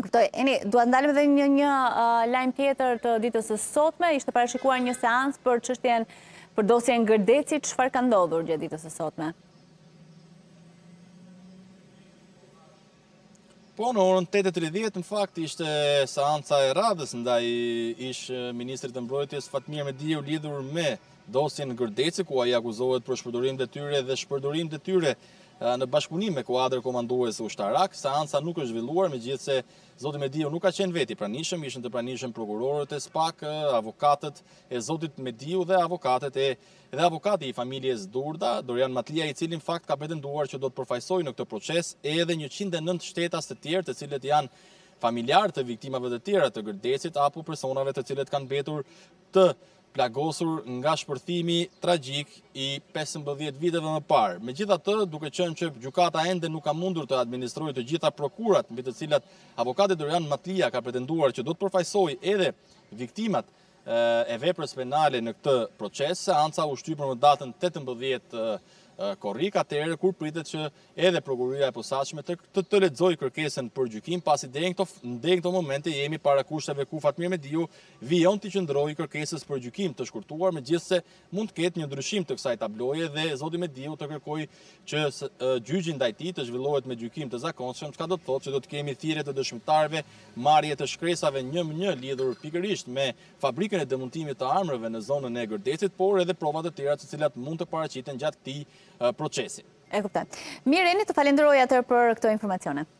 Kuptoj. Eni, dua të ndalim edhe në një lajm tjetër të ditës së sotme, ishte parashikuar një seancë për çështjen, për dosjen Gërdeci, çfarë ka ndodhur gjatë ditës së sotme? Po në orën 8.30, në fakt, ishte seanca e radhës ndaj ish Ministrit të Mbrojtjes Fatmir Mediu lidhur me dosjen Gërdeci, ku ai akuzohet për shpërdorim detyre dhe shpërdorim detyre Në bashkëpunim me kuadër komandues ushtarak, seanca nuk është zhvilluar, megjithëse zoti Mediu nuk ka qenë vetë i pranishëm, ishin të pranishëm prokurorët e SPAK, avokatët e zotit Mediu dhe avokatët e, dhe avokati i familjes Durdaj, Dorian Matlia, i cili në fakt ka pretenduar që do të përfaqësojë në këtë proces edhe njëqind e nëntë shtetas të tjerë, të cilët janë familjarë të viktimave të tjera të Gërdecit apo personave të cilët kanë mbetur të plagosur nga shpërthimi tragjik i pesëmbëdhjetë viteve më parë. Megjithatë, duke qenë që gjykata ende nuk ka mundur të administrojë të gjitha prokurat mbi të cilat avokati Dorian Matlia ka pretenduar që do të përfaqësojë edhe viktimat e veprës penale në këtë proces, seanca u shty për në datën tetëmbëdhjetë korrik, atëherë kur pritet që edhe prokuroria e posaçme të, të, të lexojë kërkesën për gjykim, pasi deri në këto, deri në këto momente jemi para kushteve ku Fatmir Mediu vijon t'i qëndrojë kërkesës për gjykim të shkurtuar, megjithëse mund të ketë një ndryshim të kësaj tabloje dhe zoti Mediu të kërkojë që gjyqi ndaj tij të zhvillohet me gjykim të zakonshëm, çka do të thotë që do të kemi thirrje të dëshmitarëve, marrje të shkresave një më një lidhur pikërisht me fabrikën e demontimit të armëve në zonën e Gërdecit, por edhe prova të tjera të cilat mund të paraqiten gjatë këtij procesi. E kuptoj. Mirë, Eni, të falenderoj atëherë për këto informacione.